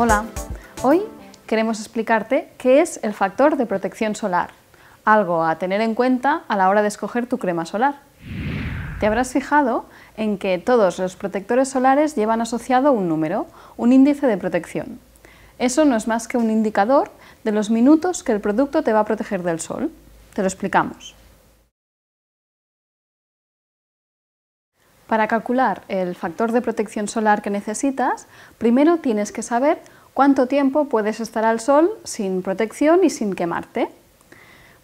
Hola, hoy queremos explicarte qué es el factor de protección solar, algo a tener en cuenta a la hora de escoger tu crema solar. Te habrás fijado en que todos los protectores solares llevan asociado un número, un índice de protección. Eso no es más que un indicador de los minutos que el producto te va a proteger del sol. Te lo explicamos. Para calcular el factor de protección solar que necesitas, primero tienes que saber cuánto tiempo puedes estar al sol sin protección y sin quemarte.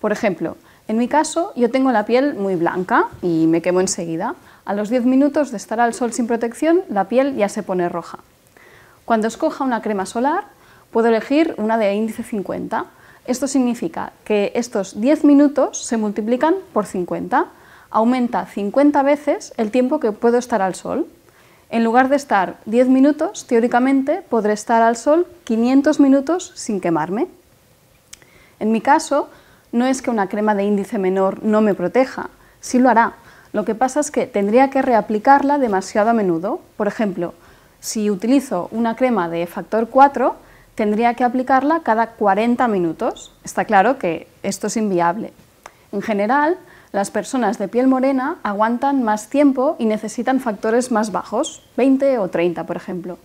Por ejemplo, en mi caso yo tengo la piel muy blanca y me quemo enseguida. A los 10 minutos de estar al sol sin protección, la piel ya se pone roja. Cuando escoja una crema solar, puedo elegir una de índice 50. Esto significa que estos 10 minutos se multiplican por 50 aumenta 50 veces el tiempo que puedo estar al sol. En lugar de estar 10 minutos, teóricamente podré estar al sol 500 minutos sin quemarme. En mi caso, no es que una crema de índice menor no me proteja, sí lo hará. Lo que pasa es que tendría que reaplicarla demasiado a menudo. Por ejemplo, si utilizo una crema de factor 4, tendría que aplicarla cada 40 minutos. Está claro que esto es inviable. En general, las personas de piel morena aguantan más tiempo y necesitan factores más bajos, 20 o 30 por ejemplo.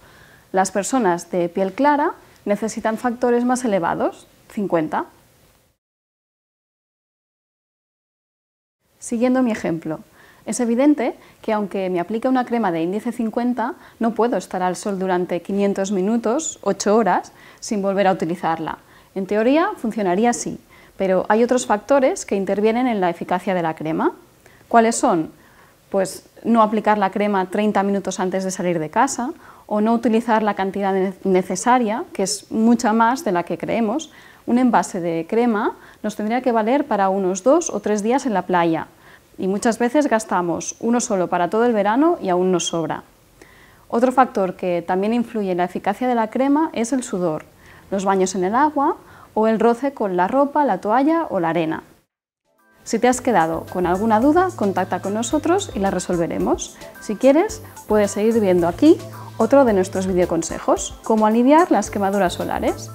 Las personas de piel clara necesitan factores más elevados, 50. Siguiendo mi ejemplo, es evidente que aunque me aplique una crema de índice 50, no puedo estar al sol durante 500 minutos, 8 horas, sin volver a utilizarla. En teoría funcionaría así, pero hay otros factores que intervienen en la eficacia de la crema. ¿Cuáles son? Pues no aplicar la crema 30 minutos antes de salir de casa o no utilizar la cantidad necesaria, que es mucha más de la que creemos. Un envase de crema nos tendría que valer para unos dos o tres días en la playa y muchas veces gastamos uno solo para todo el verano y aún nos sobra. Otro factor que también influye en la eficacia de la crema es el sudor. Los baños en el agua o el roce con la ropa, la toalla o la arena. Si te has quedado con alguna duda, contacta con nosotros y la resolveremos. Si quieres, puedes seguir viendo aquí otro de nuestros videoconsejos, cómo aliviar las quemaduras solares.